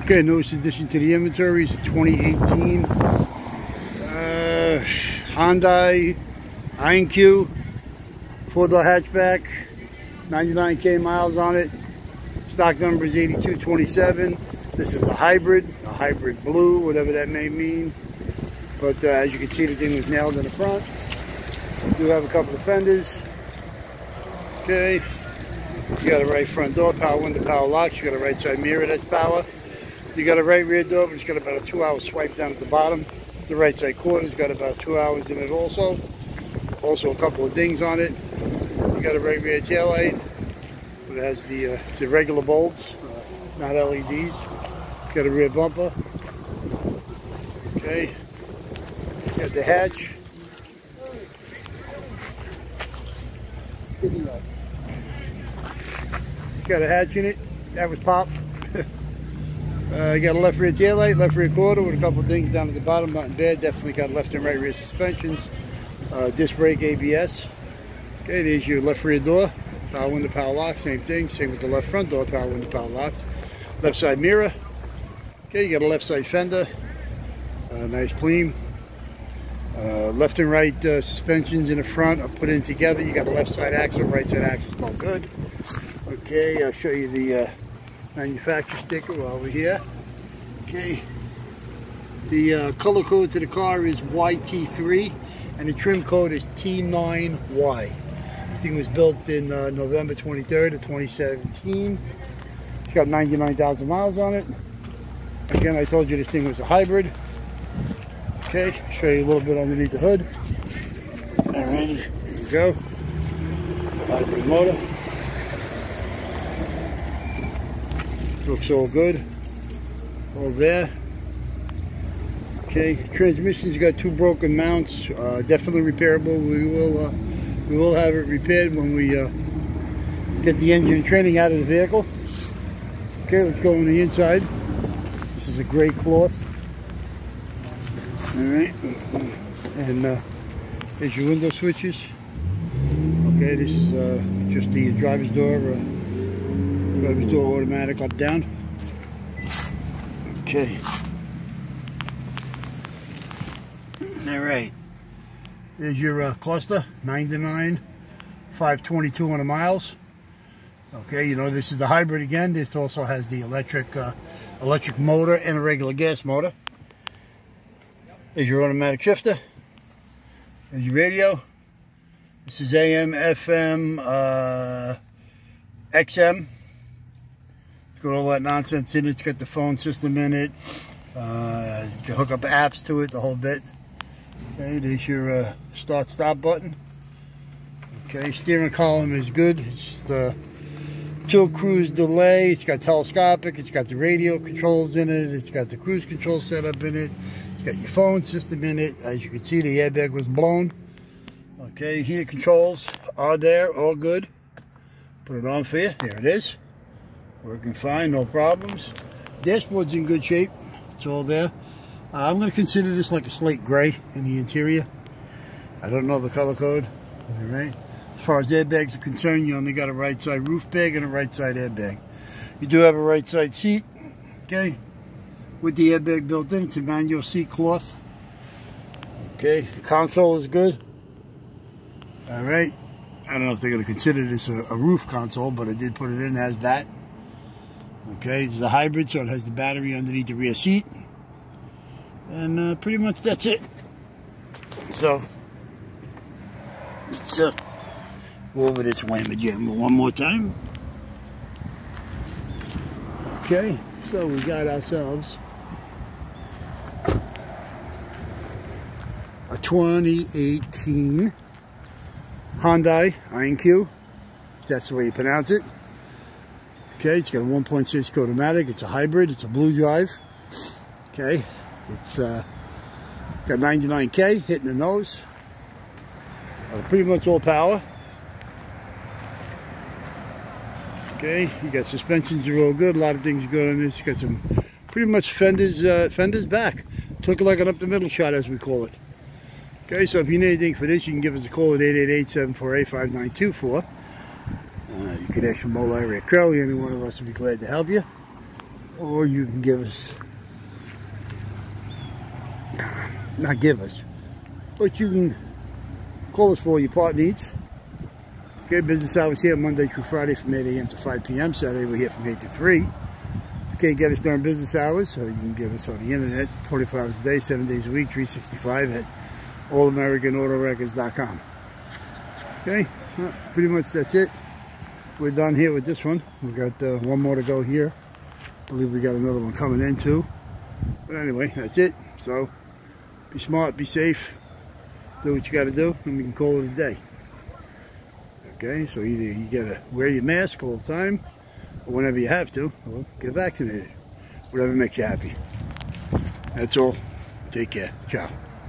Okay, newest addition to the inventory is 2018 uh, Hyundai Ioniq four-door hatchback, 99k miles on it. Stock number is 8227. This is a hybrid, a hybrid blue, whatever that may mean. But uh, as you can see, the thing was nailed in the front. We do have a couple of fenders. Okay. You got a right front door, power window, power locks. You got a right side mirror, that's power. You got a right rear door, it's got about a two hour swipe down at the bottom. The right side quarter's got about two hours in it also. Also a couple of dings on it. You got a right rear tail light. It has the, uh, the regular bulbs, uh, not LEDs. It's got a rear bumper. Okay. Got the hatch. Got a hatch in it. That was popped. Uh, you got a left rear tail light, left rear quarter with a couple things down at the bottom, not in bad. Definitely got left and right rear suspensions. Uh, disc brake ABS. Okay, there's your left rear door. Power window, power lock, same thing. Same with the left front door, power window, power locks. Left side mirror. Okay, you got a left side fender. Uh, nice clean. Uh, left and right uh, suspensions in the front are put in together. You got a left side axle, right side axle, is no good. Okay, I'll show you the uh, manufacturer sticker while we're here. Okay, the uh, color code to the car is YT3 and the trim code is T9Y. This thing was built in uh, November 23rd of 2017. It's got 99,000 miles on it. Again, I told you this thing was a hybrid. Okay, show you a little bit underneath the hood. Alrighty, there you go. Hybrid motor. Looks all good. All there. Okay, transmission's got two broken mounts. Uh, definitely repairable. We will uh, we will have it repaired when we uh, get the engine training out of the vehicle. Okay, let's go on the inside. This is a gray cloth. All right, and uh, there's your window switches. Okay, this is uh, just the driver's door, uh, driver's door automatic up down. Okay. All right. There's your uh, cluster, 99, 522 on the miles. Okay, you know this is the hybrid again. This also has the electric uh, electric motor and a regular gas motor. There's your automatic shifter. There's your radio. This is AM, FM, uh, XM. Got all that nonsense in it. It's got the phone system in it. Uh, you can hook up apps to it, the whole bit. Okay, there's your uh, start stop button. Okay, steering column is good. It's just uh, tilt cruise delay. It's got telescopic. It's got the radio controls in it. It's got the cruise control setup in it. It's got your phone system in it. As you can see, the airbag was blown. Okay, heater controls are there, all good. Put it on for you. There it is. Working fine, no problems. Dashboard's in good shape. It's all there. Uh, I'm going to consider this like a slate gray in the interior. I don't know the color code. All right. As far as airbags are concerned, you only got a right side roof bag and a right side airbag. You do have a right side seat, okay, with the airbag built in. It's a manual seat cloth. Okay, the console is good. All right. I don't know if they're going to consider this a, a roof console, but I did put it in as that. Okay, this is a hybrid, so it has the battery underneath the rear seat. And uh, pretty much that's it. So, let's uh, go over this Whammy Jammer one more time. Okay, so we got ourselves a 2018 Hyundai Ioniq. That's the way you pronounce it. Okay, it's got a 1.6 automatic. It's a hybrid. It's a blue drive. Okay, it's uh, got 99K hitting the nose. Uh, pretty much all power. Okay, you got suspensions are all good. A lot of things are good on this. You got some pretty much fenders, uh, fenders back. Took like an up the middle shot as we call it. Okay, so if you need anything for this, you can give us a call at 888-748-5924. Uh, you can ask for Moe-Larry or Curly. Any one of us would be glad to help you. or you can give us, not give us, but you can call us for all your part needs. Okay, business hours here Monday through Friday from 8 a.m. to 5 p.m. Saturday we're here from 8 to 3. You can't get us during business hours, so you can get us on the internet 24 hours a day, 7 days a week, 365 at allamericanautowreckers.com. Okay, well, pretty much that's it. We're done here with this one. We've got uh, one more to go here. I believe we got another one coming in too. But anyway, that's it. So, be smart, be safe, do what you got to do, and we can call it a day. Okay, so either you gotta wear your mask all the time, or whenever you have to, or get vaccinated. Whatever makes you happy. That's all. Take care. Ciao.